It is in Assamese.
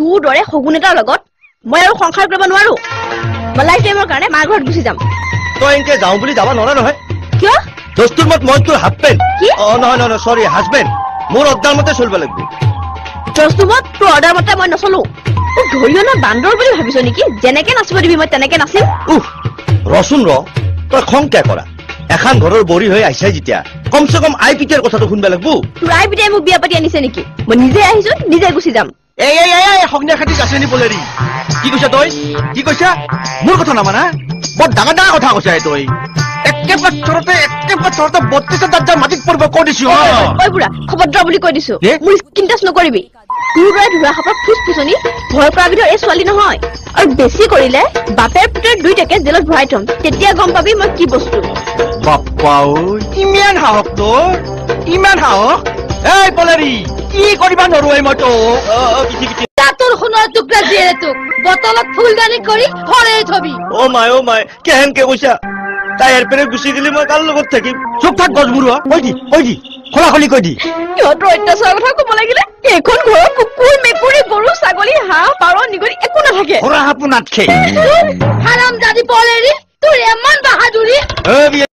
তোৰ দৰে শগুন এটাৰ লগত মই আৰু সংসাৰ কৰিব নোৱাৰো। মই লাইফ টাইমৰ কাৰণে মাৰ ঘৰত গুচি যাম। তই এনেকে যাওঁ বুলি যাব নোৱাৰা নহয়। কিয়? দস্তুৰ মত মই তোৰ হাজবেণ্ড কি? অ নহয় নহয় চৰি হাজবেণ্ড মোৰ অৰ্ডাৰ মতে চলিব লাগিব। দস্তুমত তোৰ অৰ্ডাৰ মতে মই নচলো। তোৰ ধৰিয়নৰ বান্দৰ বুলি ভাবিছ নেকি? যেনেকে নাচিব দিবি মই তেনেকে নাচিম। উহ ৰচোন ৰ তই খং কিয় কৰা। এখন ঘৰৰ বৰি হৈ আহিছাই যেতিয়া। কমচে কম আই পিটিৰ কথাটো শুনব লাগিব। তোৰ আই পিতাই মোক বিয়া পাতি আনিছে নেকি? মই নিজে আহিছো নিজে গুচি যাম। এই এই এই সন্ধিয়া খাতি আছে নি পলেৰি কি কৈছা তই? কি কৈছা? মোৰ কথা নামানা বৰ ডাঙৰ ডাঙৰ কথা কৈছা তই। মাটিত পৰিব কৈ দিছো বুঢ়া বুলি কৈ দিছো। এ? মোৰ স্কিন টাচ নকৰিবি। তোৰ দৰে ধোৰা সাপৰ ফুচ ফুচনি ভয় কৰা বিধৰ এই ছোৱালী নহয়। আৰু বেছি কৰিলে বাপেৰ পুতেৰ দুইটাকে জেলত ভৰাই থম। তেতিয়া গম পাবি মই কি বস্তু। বাপ্পা ঐ ইমান সাহস তোৰ। ইমান সাহস। এই পলেৰি কি কৰিবা নোৱাৰো মই তোক অ, অ, পিঠি, পিঠি। তোৰ সোণৰ টুকুৰা দিয়ে তোক। বটলত ফুলদানি কৰি ভৰাই থবি। অ মাই অ মাই কেহেনকে কৈছা? তাই এৰপেৰে গুচি গেলি মই কাৰ লগত থাকিম। চুপ থাক গছবোৰো কৈ দি কৈ দি খোলা খুলি কৈ দি। সিহঁতৰ অত্যাচাৰৰ কথা ক'ব লাগিলে? এইখন ঘৰত কুকুৰ মেকুৰী গৰু ছাগলী হাঁহ পাৰ নিগৰি একো নাথাকে। হাৰাম জাদি পলেৰি তোৰ ইমান বাহাদুৰি। অ, বিয়া